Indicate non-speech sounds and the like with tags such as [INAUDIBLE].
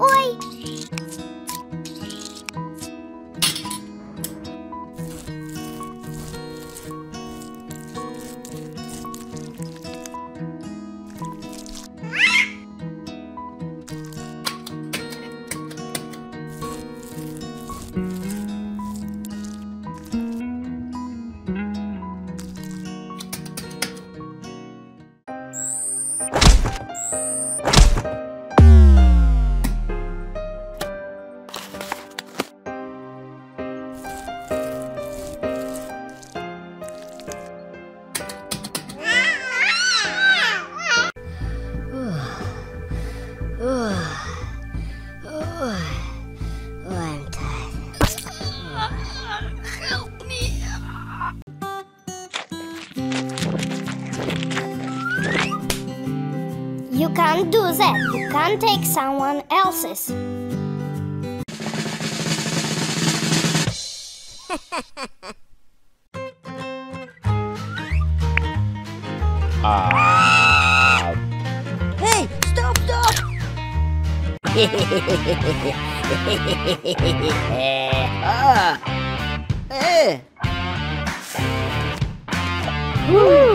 Oi! Can't do that. You can't take someone else's. Hey, stop, stop! [LAUGHS] ah. Eh. Woo.